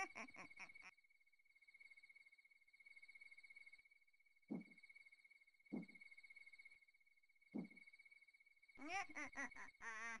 Ha ha ha ha ha!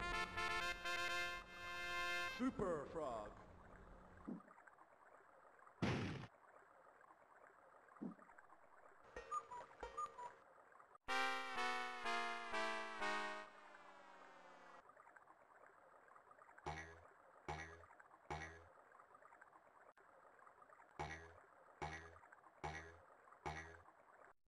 Super Frog.